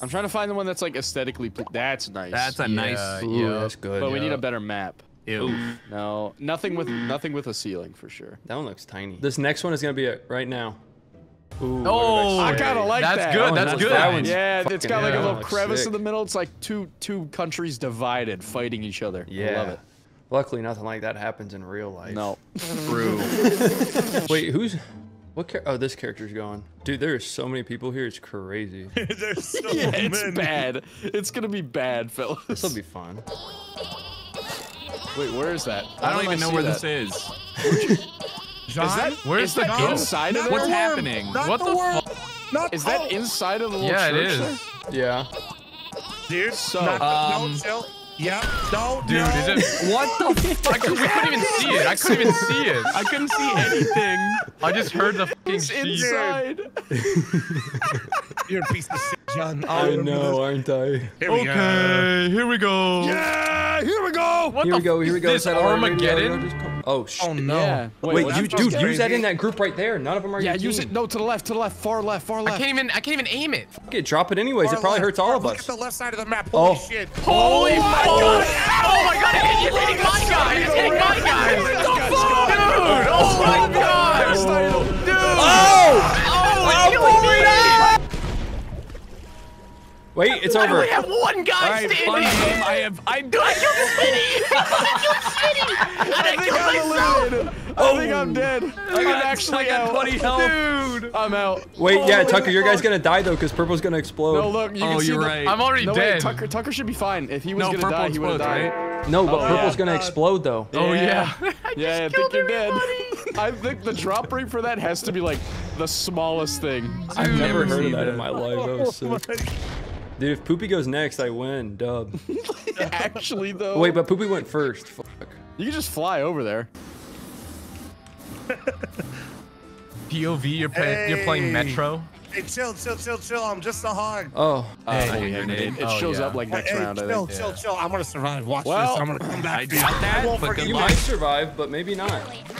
I'm trying to find the one that's like aesthetically. That's nice. That's a nice. Yeah, Ooh, yeah. that's good. but we need a better map. Ew. No, nothing with nothing with a ceiling for sure. That one looks tiny. This next one is gonna be it right now. Ooh, Oh, I kinda like that. that's that. good. Oh, That's that's good. that one's Yeah, it's got like a little crevice sick. in the middle. It's like two two countries divided, fighting each other. Yeah. I love it. Luckily, nothing like that happens in real life. No, True. Wait, who's? What? Char- oh, this character's going. Dude, there are so many people here. It's crazy. There's so yeah, it's bad. It's gonna be bad, fellas. This will be fun. Wait, where is that? I don't How do even know where that? this is. John, Is that Where's is the that inside of Not the What's happening? Not What the the worm. Not Is that inside of the little Yeah, it church is. there? Yeah. dude? So, not, um, no, chill. Yeah. No. Dude, no. is it? What the? F- I could, we couldn't even see it. I couldn't even see it. I couldn't see anything. I just heard the fucking It's sheep. inside. You're a piece of shit, John. Oh, I know, aren't I? Here we go. Okay, here we go. Yeah. Here we go. What Here the we go. Here we go. This Is that our? Armageddon? Just come- Oh shit. Oh no. Yeah. Wait, what's you, dude, supposed to use that in that group right there. None of them are Yeah, your use team. it. No, to the left, to the left, far left, far left. I can't even. I can't even aim it. Okay, drop it anyways. It probably left, hurts all far- of Look us. at the left side of the map. Holy Oh. shit. Holy my god! Oh my god! It's hitting my guy! It's hitting my guy! Dude! Oh my god! Dude! Oh! Oh, it's killing me! Wait, it's I over. only have one guy All right, fun standing. game. I have. I'm. Dude, I killed the city! I I think killed I'm myself! eliminated. I think I'm dead. I'm got- actually I got out. 20 health. Dude! I'm out. Wait, yeah, Holy Tucker, your guy's gonna die though, because purple's gonna explode. No, look. You Oh, can see you're the- right. I'm already No, dead. wait, Tucker, Tucker should be fine. If he was No, gonna purple die, he would have died. right? No, but Oh, purple's yeah. gonna Uh, explode though. Oh yeah. Yeah, I think killed you're dead. I think the drop rate for that has to be like the smallest thing. I've never heard of that in my life. That was sick. Dude, if Poopy goes next, I win. Dub. Actually, though. Wait, but Poopy went first. Fuck. you can just fly over there. POV, you're, play, you're playing Metro. Hey, chill, chill, chill, chill. I'm just a hog. Oh. Uh, Hey, holy your name. It, it Oh, shows yeah. up like next hey, round, I chill, think. chill, chill. I'm gonna survive. Watch Well, this. I'm gonna come back. I to you. doubt that, I but good You you. might survive, but maybe not.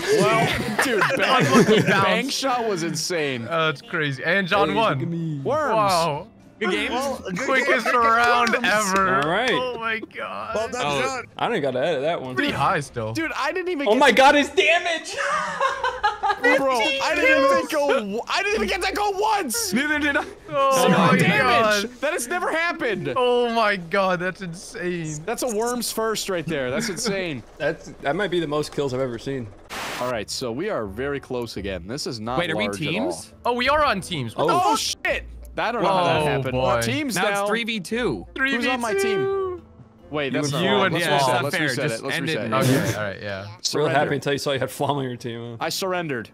Well, dude, bang, bang shot was insane. Oh, that's crazy. And John Hey, won. look at me. Worms. Wow. Good game. Well, good Quickest game. round ever. All oh right. Oh my god. Well done, Oh. John. I didn't gotta edit that one. Pretty high still. Dude, I didn't even. Oh get my god, his damage! bro! I didn't even go. I didn't even get that go once. Neither did I. Oh Zero my damage. god. That has never happened. Oh my god, that's insane. That's a worms first right there. That's insane. That's that might be the most kills I've ever seen. All right, so we are very close again. This is not. Wait, are we large teams? Oh, we are on teams. What Oh, oh the shit! I don't know how that happened. boy. Teams Now now. it's three v two. fuck? Who's on my 3v2. Wait, that's You not and- wrong. you and- Let's yeah, reset. it's not Let's fair. reset Just it. Let's end reset it. it. Okay, alright, yeah. Real Surrender. happy until you saw you had Flom on your team. huh? I surrendered.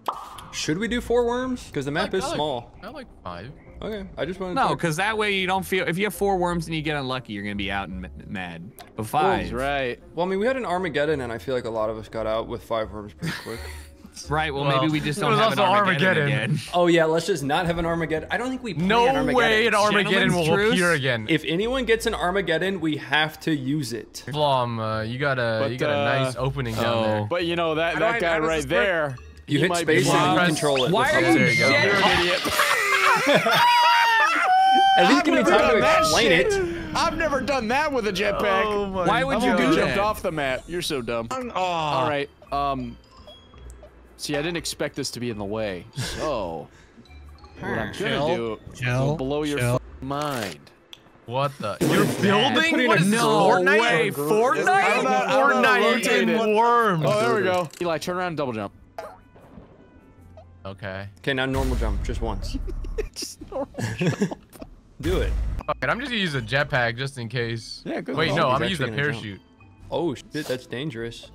Should we do four worms? Because the map is I like- small. I like five. Okay, I just want to. No, because that way you don't feel. If you have four worms and you get unlucky, you're gonna be out and mad. But five, That's right. Well, I mean, we had an Armageddon, and I feel like a lot of us got out with five worms pretty quick. right? Well, Well, maybe we just don't have an Armageddon, Armageddon. again. oh yeah, let's just not have an Armageddon. I don't think we. Play No an Armageddon. No way an Armageddon will Gentlemen's truce? appear again. If anyone gets an Armageddon, we have to use it. Flom, uh, you got a But, you got a uh, nice opening down oh. there. But you know that that I- guy how does right this there. You he hit might space be and you control it. Why are you There you go. You're an idiot. At least give me I've never time to explain it. I've never done that with a jetpack. Oh my Why would I've you only do jumped off the map. You're so dumb. Oh. All right. Um. See, I didn't expect this to be in the way. So, what I'm gonna Chill, do chill, will blow your chill. mind. What the? You're building? Putting What a is this? no Fortnite? way. Fortnite? not- I don't Fortnite rotate and worms. Oh, there we go. Eli, turn around and double jump. Okay. Okay, now normal jump, just once. Just normal. Do it. Fuck it, I'm just gonna use a jetpack just in case. Yeah, good Wait, no, I'm gonna use the actually gonna jump. parachute. Oh shit, that's dangerous.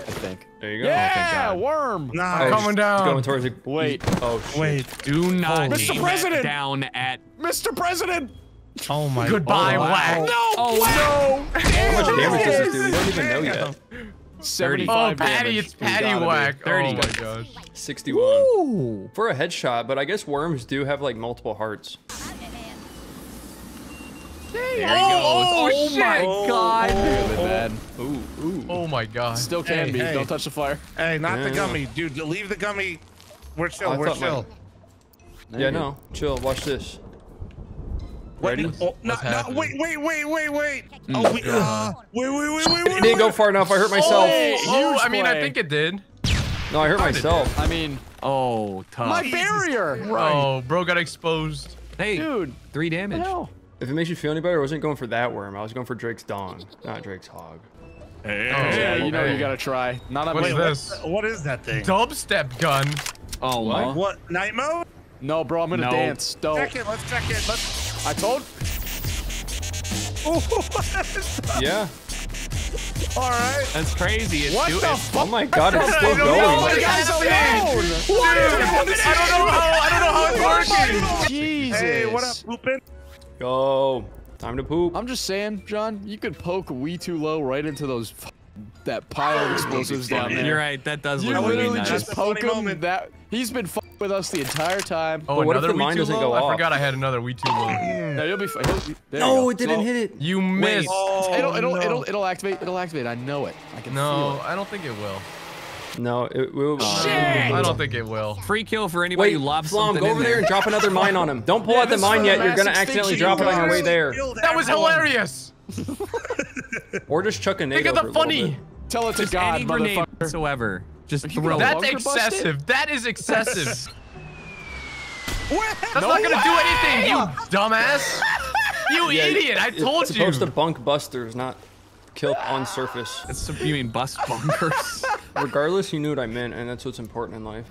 I think. There you go. Yeah, oh, worm. Nah. Oh, Coming sh- down. It's going towards the. Wait. Oh shit. Wait. Do not Mr. aim President! that down at. Mr. President. Oh my. Goodbye, oh, Whack. wow. No. Oh no. How much damage does this do? We don't even know yet. 75 Oh, Patty, damage. it's Patty gotta. Whack. 30. Oh my gosh. 61. For a headshot, but I guess worms do have like multiple hearts. There he goes. Oh, Oh, my god. Really bad. Ooh, ooh. Oh my god. Still can Hey, be. hey. Don't touch the fire. Hey, not the gummy, dude. Leave the gummy. We're chill. I we're thought my- chill. Yeah, no. Chill. Watch this. Wait, Ready? oh, no, no, wait, wait, wait, wait, wait. Oh, wait, uh, wait, wait, wait, wait, It didn't go far enough. I hurt myself. Hey, Oh, I mean, I think it did. No, I hurt Kinda myself. I mean, Oh, tough. my barrier. Oh, bro got exposed. hey, Dude, three what the damage. Hell? If it makes you feel any better, I wasn't going for that worm. I was going for Drake's dong, not Drake's hog. Oh, yeah, you know okay. you gotta try. Not on What's. Wait, this? what, what is that thing? Dubstep gun. Oh, my. What, night mode? No, bro, I'm gonna No. dance. Don't. Check it, let's check it. Let's. I told. Oh, what is? Yeah. All right. That's crazy. It's What do- the it's- Oh my god, it's still I don't know going. what You guys happened. alone. Dude, I don't know how. I don't know how it's working. Jesus. Hey, what up, poopin'? Go. Time to poop. I'm just saying, John, you could poke way too low right into those f- that pile of explosives down there. You're right. That does You look really literally nice. just That's a funny poke him. moment. That he's been f- with us the entire time. Oh, But what if another the Wii mine too doesn't low? go I off? forgot I had another Wii too low. No, you'll be fine. He'll be- there you No, it didn't So- hit it. You missed. Oh, It'll, it'll, no. it'll, it'll activate. It'll activate. I know it. I can No, feel I don't think it will. No, it will. Uh, Shit! I don't think it will. Free kill for anybody Wait, who lobs Flom, something go over there there. and drop another mine on him. Don't pull Yeah, out the mine yet. You're gonna accidentally drop it on your way there. That was hilarious. Or just chuck a nade Think of the it a little funny. Tell it to Just God, any grenade whatsoever. Just throw it. That's bunker bust excessive. That is excessive. That's No not gonna do anything, you dumbass. You Yeah, idiot! I it's told you. supposed to bunk busters, not kill on surface. It's, you mean bus bunkers? Regardless, you knew what I meant, and that's what's important in life.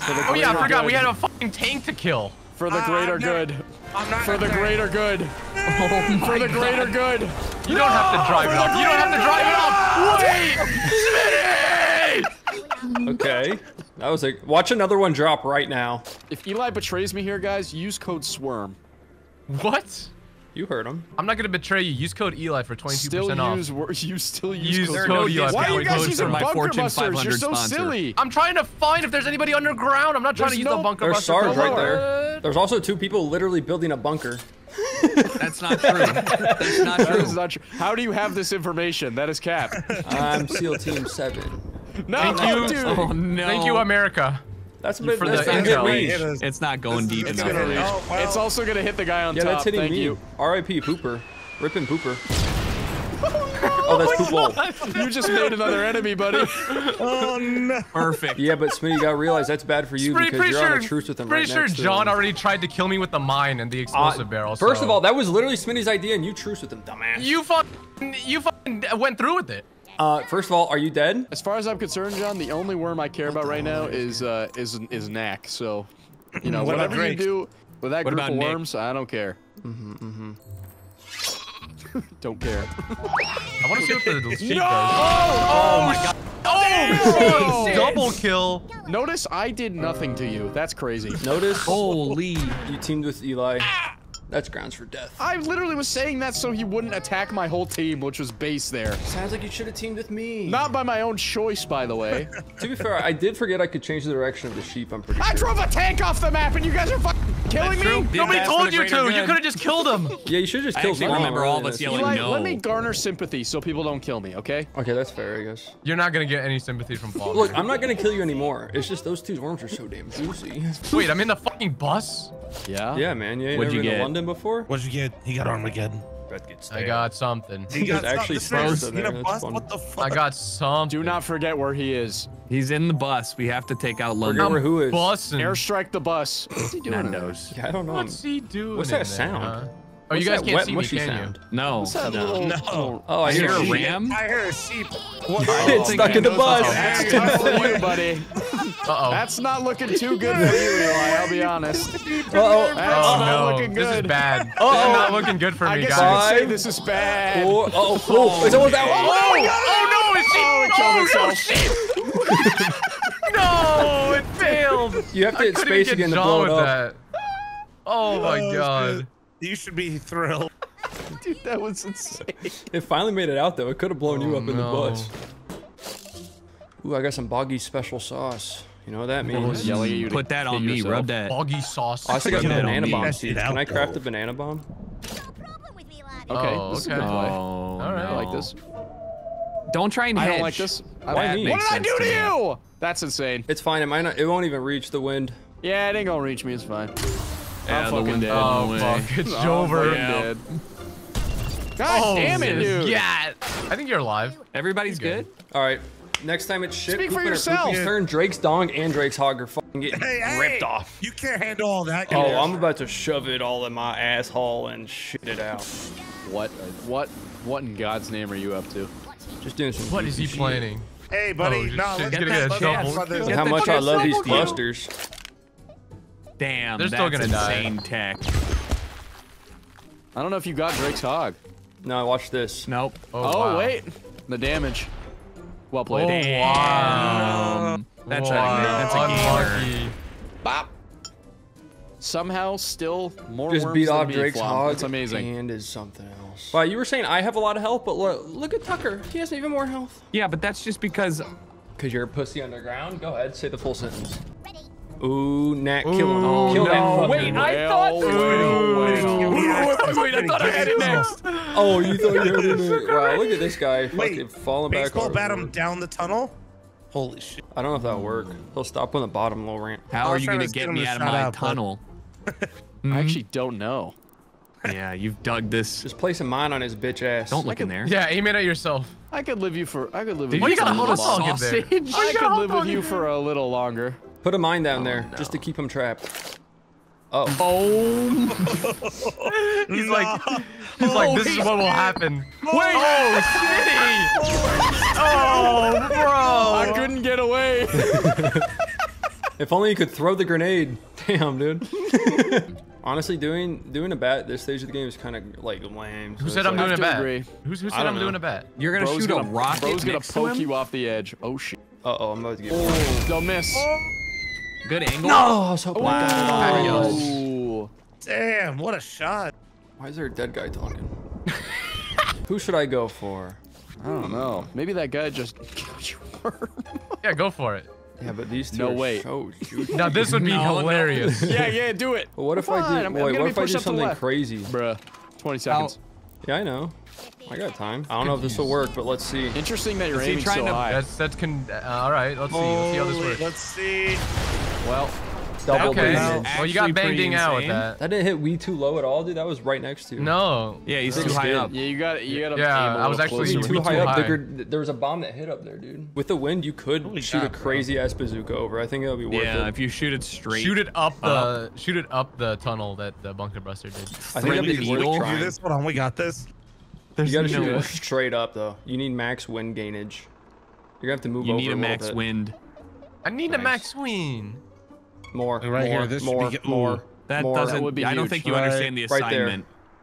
For the Oh yeah, I greater forgot. We had a fucking tank to kill. For the Ah, greater I'm good. I'm not For the attacked. greater good. oh For the greater good. You don't have to drive it up. You don't have to drive it up. Wait, Smitty! Okay, that was a watch another one drop right now. If Eli betrays me here, guys, use code SWIRM. What? You heard him. I'm not gonna betray you. Use code Eli for 22% Still off. use wor- you still use, Use code code SWIRM. Eli. Why are you guys using for my bunker Fortune busters? You're so sponsor. silly. I'm trying to find if there's anybody underground. I'm not trying There's to use no- the bunker There's buster. SARS right there. There's also two people literally building a bunker. That's not true. That's not true. is not true. How do you have this information? That is cap. I'm SEAL Team Seven. No, Thank you. dude. Oh no. Thank you, America. That's a bit. For that's the not hit intel. reach. It is- not going deep It's enough. gonna. Oh, well. It's also gonna hit the guy on Yeah, top. that's hitting Thank me. you. R.I.P. Pooper. Rippin' Pooper. Oh, that's Poople. You just made another enemy, buddy. Oh no. Perfect. Yeah, but Smitty, you gotta realize that's bad for you Pretty, because pretty you're sure, on a truce with him pretty right sure next to John him. already tried to kill me with the mine and the Uh, explosive barrel. First so- of all, that was literally Smitty's idea, and you truce with him, dumbass. you fucking, you fucking went through with it. Uh, first of all, are you dead? As far as I'm concerned, John, the only worm I care about right now is uh is is Knack. So, you know, What about whatever you do with that What group about of Nick? worms, I don't care. don't care. I want to see what the sheep No! does. Oh my god. Oh, Jesus. double kill. Notice I did nothing to you. That's crazy. Notice Holy. you teamed with Eli. That's grounds for death. I literally was saying that so he wouldn't attack my whole team, which was base there. Sounds like you should have teamed with me. Not by my own choice, by the way. To be fair, I did forget I could change the direction of the sheep. I'm pretty I sure. drove a tank off the map and you guys are fucking killing True. me? Did Nobody told you greater to. You could have just killed him. Yeah, you should just I kill actually Slom remember all of us this yelling Eli, no. let me garner sympathy so people don't kill me, okay? Okay, that's fair, I guess. You're not gonna get any sympathy from Paul. Look, I'm not gonna kill you anymore. It's just those two worms are so damn juicy. Wait, I'm in the fucking bus. Yeah? Yeah, man. You ain't What'd you been to get? London before? What'd you get? He got Armageddon. That gets I got something. He got actually something. stairs in in a bus? What the fuck? I got something. Do not forget where he is. He's in the bus. We have to take out Forget London. where who is. Bussin'. Airstrike the bus. What's he doing? in? Nando's. Yeah, I don't know. What's he doing? What's in that there, sound? huh? Oh, What's you guys that can't wet, see me, mushy can sound? No. What's that No. little- No. Oh, I I hear hear a a ram. I hear a sheep. What? It's stuck in the bus. That's for you, buddy. Uh-oh. That's not looking too good for you, Eli. I'll be honest. Uh-oh. That's Oh not no, looking this is good. bad. This is Uh-oh. not looking good for I me, guess guys. you could say this is bad. Four, oh, oh, it's almost out. Oh, oh no, it's Oh, it killed oh, no, itself. shit. no, it failed. You have to I hit couldn't space get again to John blow it with up. that. Oh my Oh, god. shit. You should be thrilled. Dude, that was insane. It finally made it out though. It could have blown oh, you Oh, up in the no. Bus. Ooh, I got some boggy special sauce. You know what that means? yelling at you Put that on me. yourself. Rub that. Boggy sauce. I also got Put banana bomb seeds. Can I craft though. a banana bomb? Okay, Oh, this is a good play. Oh, right. I like this. Don't try and I hedge. don't like this. I Why like me? What did I do to to me. you? That's insane. It's fine. It might not. It won't even reach the wind. Yeah, it ain't gonna reach me. It's fine. Yeah, the fucking wind dead. Oh away. fuck, it's I'm over. fucking dead. God Oh, damn it, dude. Yeah, I think you're alive. Everybody's good. All right. Next time it's shit. Speak for pooping or yourself. poopy's turn. Drake's dong and Drake's hog are fucking getting Hey, hey, ripped off. You can't handle all that. Oh, guys. I'm about to shove it all in my asshole and shit it out. What? Uh, what? What in God's name are you up to? Just doing some. What is he shit. planning? Hey, buddy. Oh, no, shit, let's get get a that. chance. Let's talk about this. Get How much I love these double kill. clusters. Damn, They're that's still gonna die. insane tech. I don't know if you got Drake's hog. No, watch this. Nope. Oh, wow. wait, the damage. Well Oh, played. wow. Um, that's a Wow. that's a gamer. Unlucky. Bop. Somehow, still more Just worms beat off me, Drake's Flom. hog. That's amazing. And is something else. Wow, you were saying I have a lot of health, but look, look at Tucker. He has even more health. Yeah, but that's just because Cause you're a pussy underground. Go ahead, say the full sentence. Ooh, Nat, kill him. Ooh, kill no. that fucking. Wait, I thought. well, well. Wait, I thought I had it next. Oh, you thought you had it. Wow, look at this guy Wait, fucking falling back. Baseball bat him down the tunnel. Holy shit. I don't know if that'll work. He'll stop on the bottom low ramp. How are you gonna get get me out of my up, but- tunnel? Hmm? I actually don't know. Yeah, you've dug this. Just place a mine on his bitch ass. Don't look in there. Yeah, aim it at yourself. I could live you for. I could live with Did you. you got a a little dog longer. in there? Sausage. Oh, I could live with you for a little longer. Put a mine down there just to keep him trapped. Oh, oh. He's like, he's like, this is what will happen. Wait! Oh, shitty! Oh, bro! I couldn't get away. if only you could throw the grenade. Damn, dude. Honestly, doing doing a bat at this stage of the game is kind of like lame. so Who said I'm like- doing a to bet? agree. Who's, who said I'm know. doing a bet? You're gonna Bro's shoot gonna, a rocket Bro's gonna next to poke him? you off the edge. Oh shit. Uh oh, I'm about to get. Oh, don't miss. Good angle. No, I was hoping. Adios. Ooh. Damn, what a shot. Why is there a dead guy talking? Who should I go for? I don't know. Maybe that guy just killed you. Yeah, go for it. Yeah, but these two No, are wait. so juicy. Now this would be No, no. hilarious. yeah, yeah, do it. But what if I Fine, do? I'm- I'm wait, what if I do up to the something crazy? Bruh. 20 seconds. Yeah, I know. I got time. I don't know if this will work, but let's see. Interesting that you're Is aiming trying so to- high. That's that's con. Uh, all right, let's see. Let's see how this works. Let's see. Well, Double Okay. digits. Well, you got Actually bang out with that. That didn't hit we too low at all, dude. That was right next to you. No. Yeah, he's too high did. up. yeah, you got you got to Yeah, aim a I was little actually closer. too high up. high. There, there was a bomb that hit up there, dude. With the wind, you could Holy shoot a crap, bro. crazy ass bazooka over. I think it would be worth Yeah, it. if you shoot it straight. Shoot it up the Up. shoot it up the tunnel that the bunker buster did. I think thread that'd be worth needle. Do trying. this. Hold on, we got this. You gotta no shoot it straight up though. You need max wind gainage. You're gonna have to move You over need a little max bit. wind. I need a max win. More, Right here, more, should be more, more, Ooh, That more. doesn't. would be I don't huge. think you Right- understand the assignment. right there.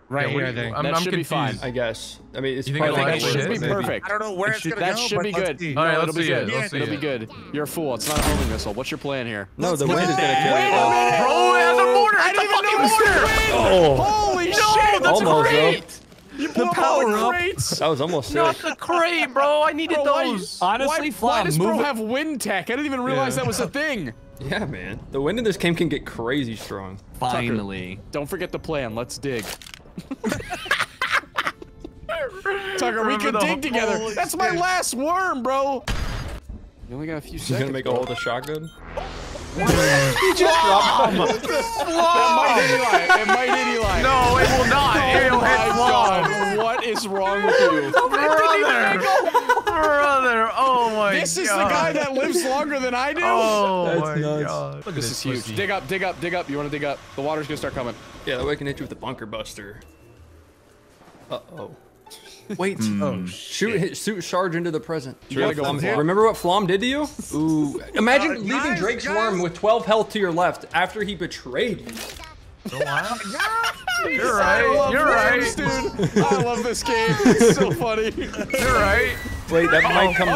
Right Yeah, here, you, i'm, That I'm should be fine. confused. I guess. I mean, it's You think probably it'll that should be worth it. perfect. I don't know where It it's should- gonna that go, should be good. see. All right, No, it'll be see it. good. It'll be good. You're a fool. It's not a homing missile. What's your plan here? No, the wind is gonna kill Wait it. a oh. minute. Bro, it has a mortar. I didn't even fucking notice the mortar. wind. Oh, Holy shit! That's Almost, though. great. You blew up power the up. crates. that was almost Not the crate, bro. I needed Bro, why, those. Honestly, why, why Flom, does bro it- have wind tech? I didn't even realize Yeah. that was a thing. Yeah, man. The wind in this game can get crazy strong. Finally. Don't forget the plan. Let's dig. Tucker, we Remember could the dig together. Holy That's my shit. last worm, bro. You only got a few He's seconds. gonna make a bro. hole with a shotgun. That might hit Eli. It might hit Eli. No, it will not. Oh It'll hit God. What is wrong with you? Brother. Brother. Oh my god. This is the guy that lives longer than I do. Oh That's my nuts. god. Look at this is huge. pussy. Dig up, dig up, dig up. You want to dig up? The water's gonna start coming. Yeah, that way I can hit you with the bunker buster. Uh oh. Wait. Oh, Shoot, hit, shoot, charge into the present. Go Flom- Flom. Remember what Flom did to you? Ooh. Imagine Uh, leaving guys, Drake's guys. worm with 12 health to your left after he betrayed you. You're right. You're worms, right. dude. I love this game. It's so funny. You're right. Wait, that might come.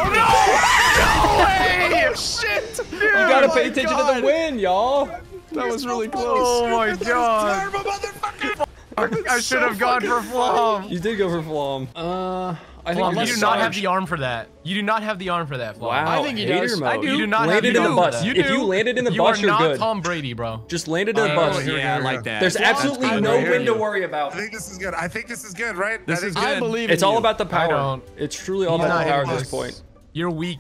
Hey, shit! You gotta Oh pay attention God. to the wind, y'all. That was really close. Oh my god. Turbo motherfucker! I should have gone for Flom. You did go for Flom. Uh, I think Flom, you're do not have the arm for that. You do not have the arm for that, Flom. Wow, I think he hater does. Mode. I You do not have Landed the in the arm for butts. You If you landed in the you bus, are you're not. Tom Brady, bro. Just landed in the Oh, bus. here we Yeah, I like that. There's That's absolutely good. no I wind to worry about. I think this is good. I think this is good, right? This I is think- I good. believe It's in all you. about the power. don't. It's truly all about the not power at this this. point. You're weak.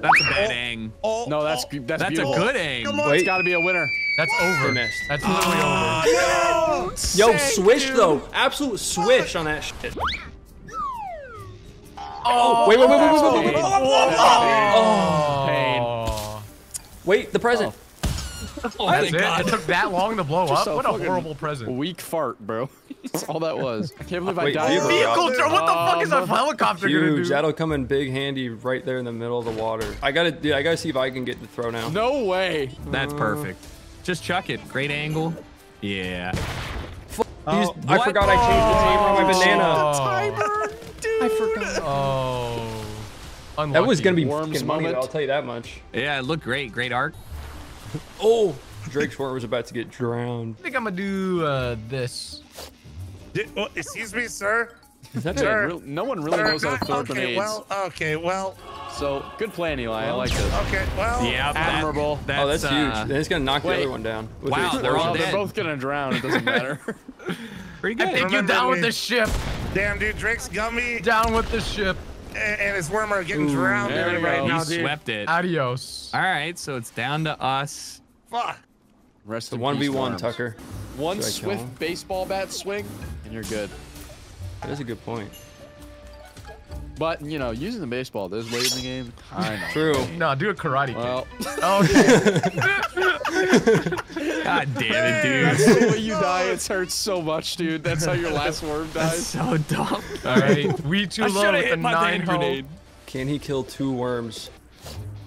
That's a bad ang. Oh, No, that's oh, that's, That's a good ang. Come on. Wait. It's got to be a winner. That's over. missed. That's literally Ah, over. Yo, swish though. Absolute swish on that shit. Oh, Wait, wait, wait, wait, wait, wait, wait, wait. Oh. Wait, the present. Oh, That's it. God. It took that long to blow up. a What a horrible present. Weak fart, bro. That's all that was. I can't believe I Wait, died. vehicle Vehicle Vehicle drone. What the fuck is a Um, helicopter gonna Huge. do? That'll come in big handy right there in the middle of the water. I gotta, dude, I gotta see if I can get the throw now. No way. That's perfect. Just chuck it. Great angle. Yeah. He's- Oh, I forgot I changed the timer on my banana. I forgot. Oh. Unlucky. That was gonna be Worms fucking money. moment. I'll tell you that much. Yeah, it looked great. Great art. Oh, Drake's Short was about to get drowned. I think I'm gonna do uh, this. Di- oh, excuse me, sir. Is that Sir. real- no one really Sir, knows how to throw okay, grenades. well, okay, well, so good plan, Eli. I like this. okay, well. Yeah. that- Admirable. Oh, that's, uh, huge. Then it's gonna knock wait. the other one down. Wow, the they're all Well, explosion. they're both gonna drown. It doesn't matter. Pretty I good. think you Remember down with the ship. Damn, dude, Drake's got me Down with the ship. and, and his worm are getting drowned there in it right go. now, You dude. swept it. Adios. All right, so it's down to us. Fuck. Rest The one v one, Tucker. One Should I kill swift baseball bat swing, and you're good. That is a good point. But you know, using the baseball, there's late in the game. I know. True. No, do a karate Well, oh, kick. Okay. God damn it, dude. that's the way you die. It hurts so much, dude. That's how your last worm dies. That's dies. so dumb. All right. We too I low with the nine grenade. Can he kill two worms?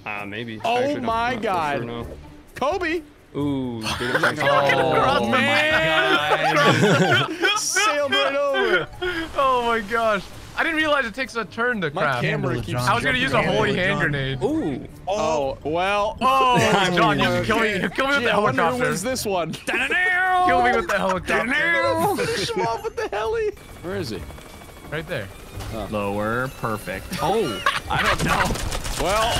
Ah, maybe. Oh actually my not God. Sure, no. Kobe Ooh, did it like- Oh, man, sailed right over. Oh my gosh. I didn't realize it takes a turn to My camera keeps. I was gonna use a holy around. hand grenade. Ooh. Oh, oh. well. Oh, I John, mean, you kill me. You kill me with the I wonder who wins this one. Kill me with the helicopter. Finish him off with the heli. Where is he? Right there. Lower, perfect. Oh, I don't know. Well,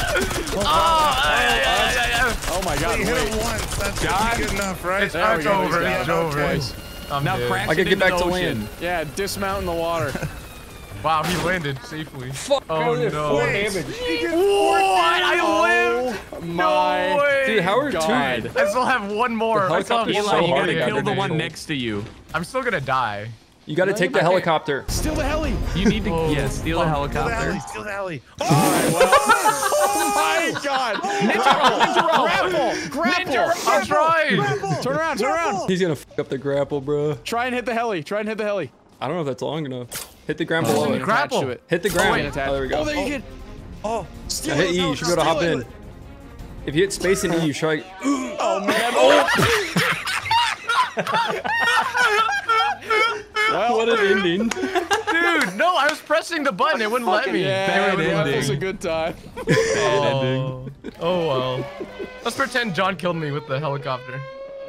oh my God! You hit Wait. once. That's God. good enough, right? It's, There we it's over. he's It's got it over. I'm Now crash I it could get back to ocean. land. Yeah, dismount in the water. Wow, he landed safely. Fuck. Oh, I did no. Four Wait. damage. What? I oh lived. Oh my No way. Dude, how are God. two? I still have one more. The I still have helicopter's one Eli, so you more hard gotta to hand kill the grenade. one next to you. I'm still gonna die. You gotta take the helicopter. Steal the heli. You need to, Oh, yeah, steal the fuck. Steal the helicopter. steal the alley. Oh my God! Grapple! Grapple! I'm trying. Turn around! Turn around! He's gonna fuck up the grapple, bro. Try and hit the heli. Try and hit the heli. I don't know if that's long enough. Hit the ground Oh, below and it. attach grapple. to it. Hit the ground. Oh, wait, attach. Oh, there we go. Oh, there you oh. get. Oh, Steal I hit. E. You should be able to hop Steal in. If you hit space and E, you try. Oh man! Oh. well, What an ending. Dude, no, I was pressing the button. It wouldn't let me. yeah, Bad that was a good time. Bad Oh. oh well. Let's pretend John killed me with the helicopter.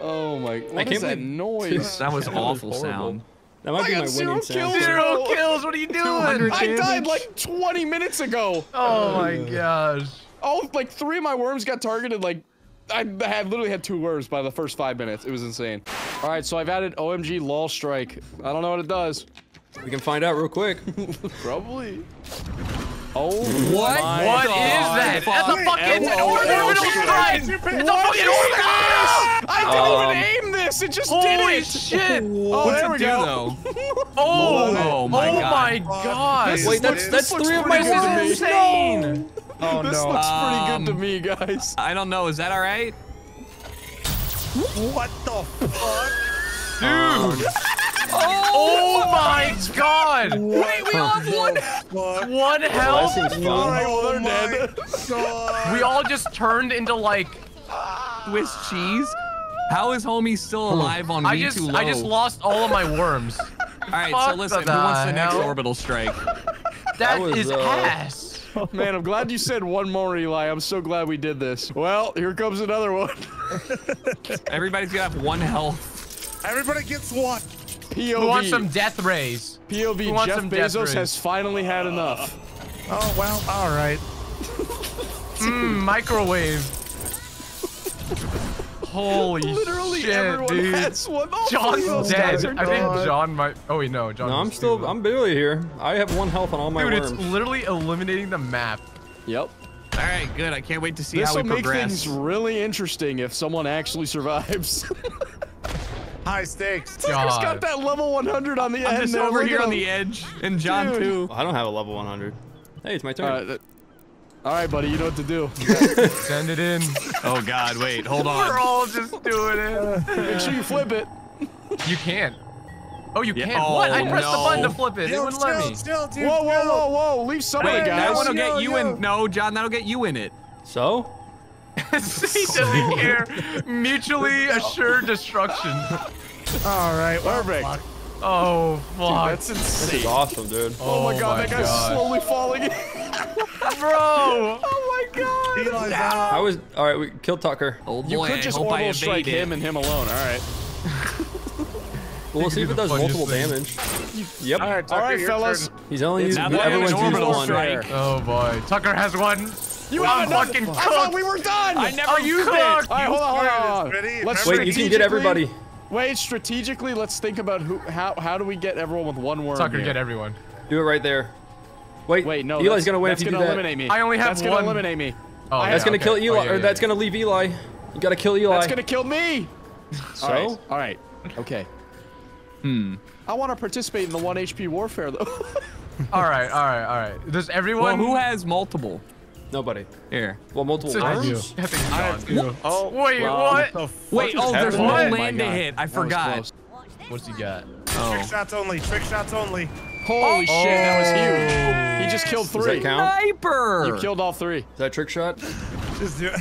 Oh my! What can't is that noise? That was That was awful horrible. sound. That might I be got my zero winning sound. kills. Zero kills. What are you doing? I died like 20 minutes ago. Oh my gosh. Oh, like three of my worms got targeted. Like, I had literally had two worms by the first five minutes. It was insane. All right, so I've added OMG LOL Strike. I don't know what it does. We can find out real quick. Probably. Oh, What? my What is God. that? That's a fucking orbital strike. It's a What fucking orbital this? I didn't Um, even aim this. It just did Holy it. shit. Oh, What's there it we do, go. though? Oh, Oh my oh God. my god. This Wait, that's that's three of my pretty good to worms. me. insane. oh This no. looks pretty Um, good to me, guys. I don't know. Is that all right? What the fuck? Dude! Oh my god. Wait, we all have one, Fuck. one health. seems. All right, well, they're Oh my dead. God. We all just turned into like Swiss cheese? How is homie still alive on I me just too low? I just lost all of my worms. All right, so listen. Who wants the next hell? orbital strike? That was, is uh, ass. Man, I'm glad you said one more, Eli. I'm so glad we did this. Well, here comes another one. Everybody's gonna have one health. Everybody gets one. POV. Who wants some death rays? POV. who wants Jeff some death Bezos rays? has finally had enough. Oh well, all right. Mm, microwave. Holy Literally shit, everyone dude. has one. All John's those dead. guys I think dead. John might. Oh wait, no, John. No, I'm still. too. I'm barely here. I have one health on all my Dude, worms. it's literally eliminating the map. Yep. All right, good. I can't wait to see This how we progress. This will make things really interesting if someone actually survives. High stakes. Tucker's got that level 100 on the I'm end. just over here on the edge, and John Dude. too. I don't have a level 100. Hey, it's my turn. All right, all right, buddy. You know what to do. Send it in. Oh God, wait, hold on. We're all just doing it. Make sure you flip it. You can't. Oh, you Yeah. can. Oh, what? I Oh, pressed the button to flip it. It Chill, wouldn't let me. chill, dude. Whoa, whoa, chill. whoa, whoa! Leave some of Wait, it, that one will get you yo. in. No, John, that'll get you in it. So? he doesn't care. Mutually assured destruction. All right. Well, Perfect. Oh, fuck. Oh, fuck. That's This insane. is awesome, dude. Oh, my oh, god, my that guy's God. slowly falling. in. Bro! oh my god. Eli's out. I was all right. We killed Tucker. Oh boy, You could just hope orbital strike evade him and him alone. All right. Well, we'll see if it does multiple thing. damage. Yep. All right, Tucker, right, your fellas. turn. He's only It's used now that everyone's used one. strike. Oh boy. Tucker has one. You I'm have another- fucking I thought we were done. I never I'm used cooked. it. All right, hold on, hold on. Let's Wait, you can get everybody. Wait, strategically, let's think about who, how, how do we get everyone with one worm? Tucker, here? get everyone. Do it right there. Wait, Wait, no. Eli's gonna win if you do gonna that. eliminate me. I only have That's one. gonna eliminate me. Oh, That's yeah, gonna okay. kill Oh, Eli, yeah, or yeah, that's gonna leave Eli. You gotta kill Eli. That's gonna kill me. so? All right. All right. Okay. Hmm. I want to participate in the one HP warfare though. All right, all right, all right. Does everyone? Well, who has multiple? Nobody. Here. Well, multiple I do. worms. I think John. Oh, Wait, well, what? the fuck Wait, oh, there's no Oh my land to hit. I forgot. What's he got? Trick Oh. shots only. Trick shots only. Holy shit, that was huge. He just killed Does three. that count? Sniper! You killed all three. Is that trick shot? Just do it.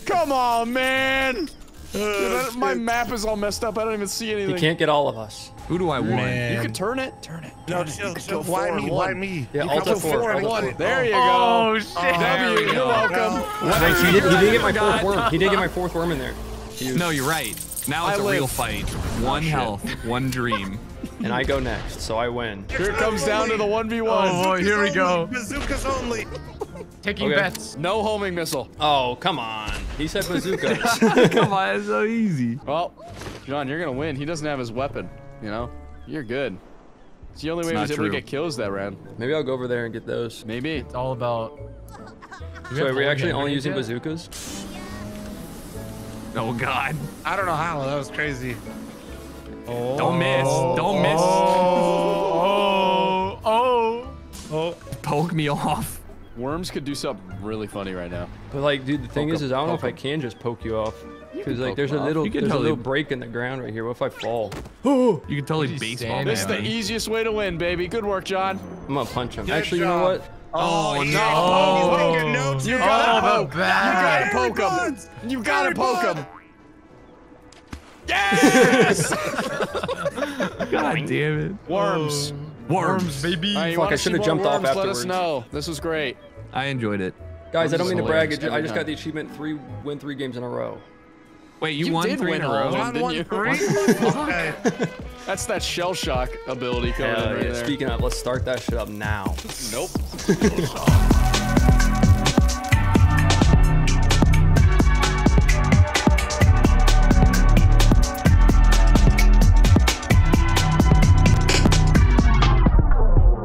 Come on, man. Dude, that- my map is all messed up. I don't even see anything. You can't get all of us. Who do I want? You can turn it. Turn it. No, turn it. chill, You can chill. kill Why four me? in Why me? Yeah, You Alt can F4, four in Alt one. There you go. Oh, oh shit! W, there you're go. welcome. Wait, he did, he did get my fourth worm. He did get my fourth worm in there. He No, you're right. Now it's I a real fight. Oh, one health, one dream. and I go next, so I win. Here it comes down to the 1v1. Oh boy, here we go. Bazookas only. Taking Okay. bets. No homing missile. Oh, come on. He said bazookas. Come on, it's so easy. Well, John, you're gonna win. He doesn't have his weapon. You know, you're good. It's the only way he not was able to get kills that round. Maybe I'll go over there and get those. Maybe. It's all about. Do So are we full actually only using yet? bazookas? Oh, oh God! I don't know how. That was crazy. Oh. Don't miss! Don't miss! Oh. oh, oh, oh. Poke me off. Worms could do something really funny right now. But like, dude, the thing Poke is, is I don't know if poke I can just poke you off. Because like, there's a little, You can there's a little break in the ground right here. What if I fall? You can totally He's baseball standing This is the easiest way to win, baby. Good work, John. I'm gonna punch him. Good Actually, you know what? Oh, yeah. no. Oh, poking, no You chance. gotta Oh, the poke. You gotta poke him. You gotta poke him. Yes! God damn it. Oh. Worms. Worms, baby. All right, you Fuck, I see should've more jumped off worms? Let us know. This was great. I enjoyed it. Guys, I don't mean to brag. hilarious I every just got the achievement three win three games in a row. Wait, you, You won did three win in a row? of. John didn't won you? three. That's that shell shock ability coming Hell in right yeah. there. Speaking of, let's start that shit up now. Nope.